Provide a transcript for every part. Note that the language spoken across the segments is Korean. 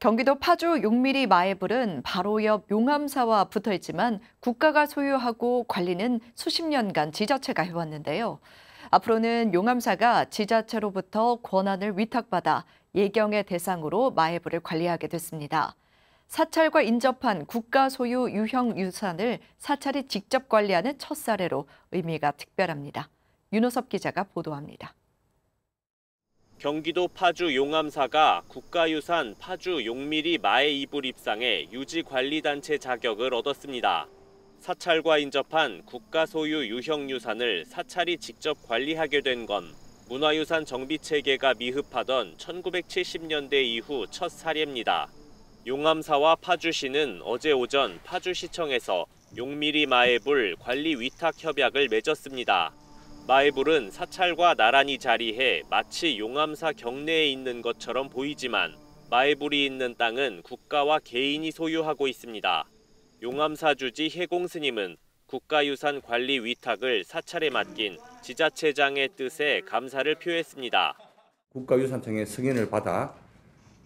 경기도 파주 용미리 마애불은 바로 옆 용암사와 붙어 있지만 국가가 소유하고 관리는 수십 년간 지자체가 해왔는데요. 앞으로는 용암사가 지자체로부터 권한을 위탁받아 예경의 대상으로 마애불을 관리하게 됐습니다. 사찰과 인접한 국가 소유 유형 유산을 사찰이 직접 관리하는 첫 사례로 의미가 특별합니다. 윤호섭 기자가 보도합니다. 경기도 파주 용암사가 국가유산 파주 용미리 마의 이불 입상에 유지관리단체 자격을 얻었습니다. 사찰과 인접한 국가 소유 유형유산을 사찰이 직접 관리하게 된 건 문화유산 정비 체계가 미흡하던 1970년대 이후 첫 사례입니다. 용암사와 파주시는 어제 오전 파주시청에서 용미리 마의불 관리 위탁 협약을 맺었습니다. 마에불은 사찰과 나란히 자리해 마치 용암사 경내에 있는 것처럼 보이지만 마에불이 있는 땅은 국가와 개인이 소유하고 있습니다. 용암사 주지 해공 스님은 국가유산 관리 위탁을 사찰에 맡긴 지자체장의 뜻에 감사를 표했습니다. 국가유산청의 승인을 받아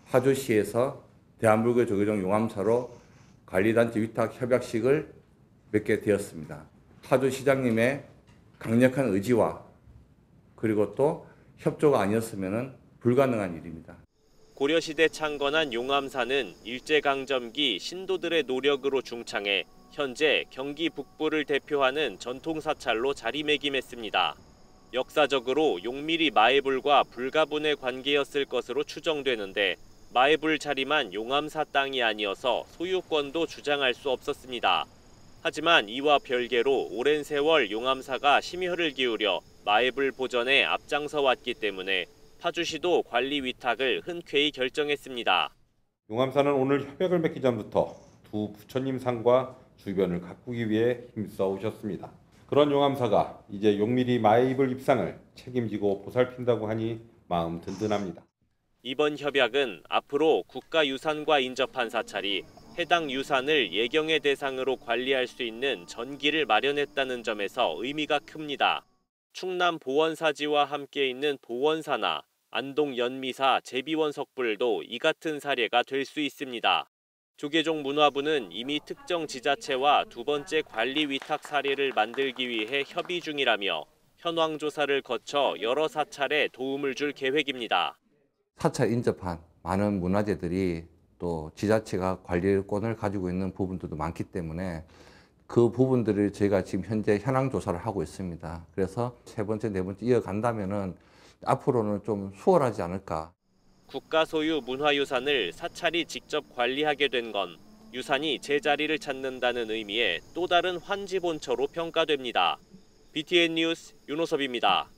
파주시에서 대한불교 조계종 용암사로 관리단체 위탁 협약식을 맺게 되었습니다. 파주시장님의 강력한 의지와 그리고 또 협조가 아니었으면 불가능한 일입니다. 고려시대 창건한 용암사는 일제강점기 신도들의 노력으로 중창해 현재 경기 북부를 대표하는 전통사찰로 자리매김했습니다. 역사적으로 용미리 마애불과 불가분의 관계였을 것으로 추정되는데 마애불 자리만 용암사 땅이 아니어서 소유권도 주장할 수 없었습니다. 하지만 이와 별개로 오랜 세월 용암사가 심혈을 기울여 마애불 보전에 앞장서 왔기 때문에 파주시도 관리 위탁을 흔쾌히 결정했습니다. 용암사는 오늘 협약을 맺기 전부터 두 부처님 상과 주변을 가꾸기 위해 힘써 오셨습니다. 그런 용암사가 이제 용미리 마애입을 입상을 책임지고 보살핀다고 하니 마음 든든합니다. 이번 협약은 앞으로 국가유산과 인접한 사찰이 해당 유산을 예경의 대상으로 관리할 수 있는 전기를 마련했다는 점에서 의미가 큽니다. 충남 보원사지와 함께 있는 보원사나 안동 연미사 제비원 석불도 이 같은 사례가 될 수 있습니다. 조계종 문화부는 이미 특정 지자체와 두 번째 관리 위탁 사례를 만들기 위해 협의 중이라며 현황 조사를 거쳐 여러 사찰에 도움을 줄 계획입니다. 사찰 인접한 많은 문화재들이 또 지자체가 관리권을 가지고 있는 부분들도 많기 때문에 그 부분들을 저희가 지금 현재 현황 조사를 하고 있습니다. 그래서 세 번째, 네 번째 이어간다면은 앞으로는 좀 수월하지 않을까. 국가 소유 문화유산을 사찰이 직접 관리하게 된 건 유산이 제자리를 찾는다는 의미의 또 다른 환지본처로 평가됩니다. BTN 뉴스 윤호섭입니다.